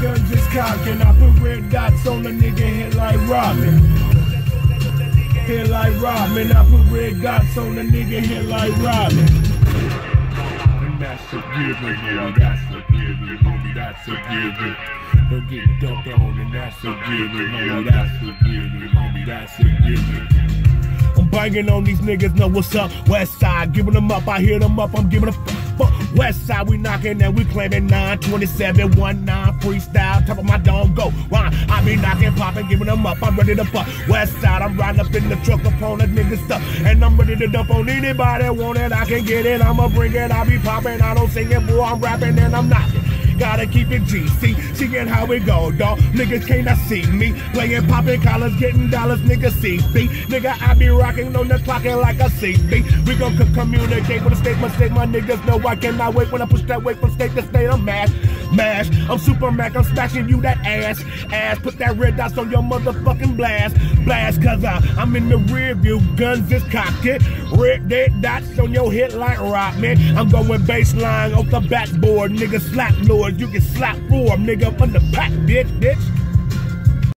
guns is cocking. I put red dots on the nigga head like Robin. Head like Robin. I put red dots on the nigga head like Robin. That's a given, homie. That's a given, homie. That's a given. Don't get dumped on, and that's a given, homie. That's a given, homie. That's a given. I'm banging on these niggas, know what's up. West side, giving them up, I hear them up, I'm giving them fuck. West side, we knocking and we claiming 927, 19 freestyle. Top of my dome, go. Why? I be knocking, popping, giving them up, I'm ready to fuck. West side, I'm riding up in the truck upon that nigga stuff. And I'm ready to dump on anybody want it, I can get it, I'ma bring it, I be popping, I don't sing it, boy, I'm rapping and I'm knocking. Gotta keep it GC, seeing how it go, dog. Niggas cannot see me. Playing popping collars, getting dollars, nigga CB. Nigga, I be rocking on the clocking like a CB. We gon' communicate with a state mistake. My niggas know I cannot wait when I push that weight from state to state. I'm mad, mash. I'm Supamac, I'm smashing you that ass. Ass, put that red dots on your motherfucking blast. Blast, cause I, I'm in the rear view. Guns is cocked. Red dead dots on your head like rock, man. I'm going baseline off the backboard, nigga slap lord. You can slap four, nigga, from the pack, bitch, bitch.